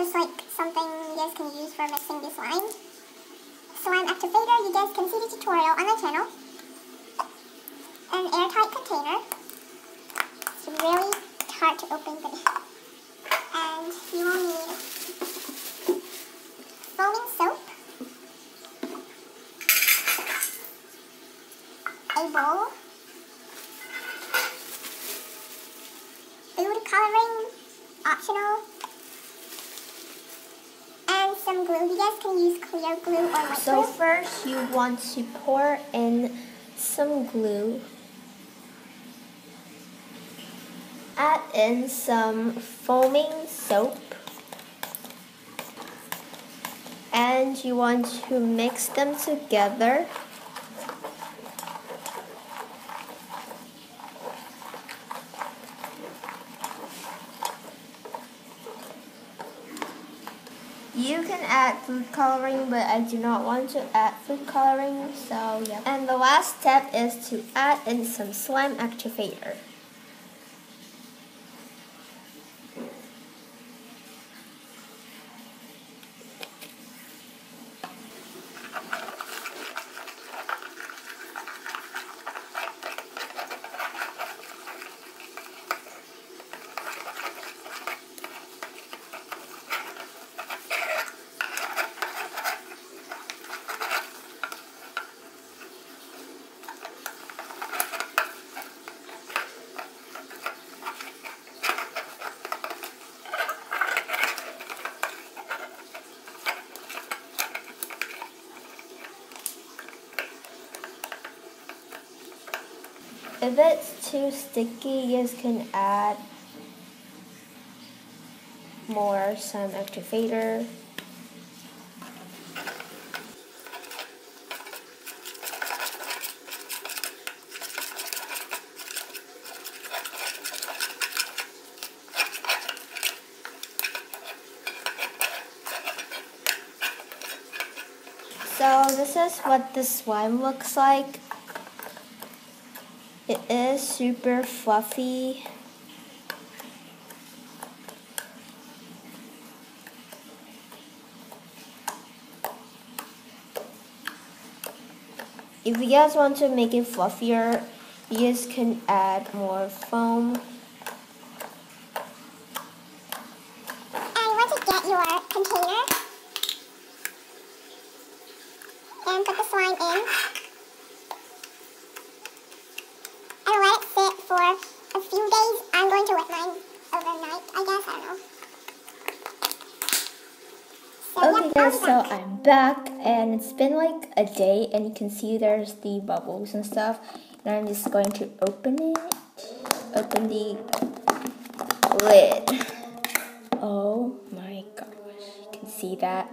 just like something you guys can use for mixing the slime. Slime activator, you guys can see the tutorial on my channel. An airtight container. It's really hard to open, but and you will need foaming soap, a bowl, food coloring, optional, some glue. You guys can use clear glue or white So glue. first you want to pour in some glue. Add in some foaming soap. And you want to mix them together. You can add food coloring, but I do not want to add food coloring, so yeah. And the last step is to add in some slime activator. If it's too sticky, you can add more slime activator. So this is what the slime looks like. It is super fluffy. If you guys want to make it fluffier, you guys can add more foam. And once you get your container, and put the slime in, and let it sit for a few days. I'm going to wet mine overnight, I guess, I don't know. So, guys, so. I'm back and it's been like a day and you can see there's the bubbles and stuff. And I'm just going to open it. Open the lid. Oh my gosh, you can see that.